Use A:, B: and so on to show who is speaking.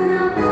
A: open up.